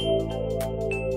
Música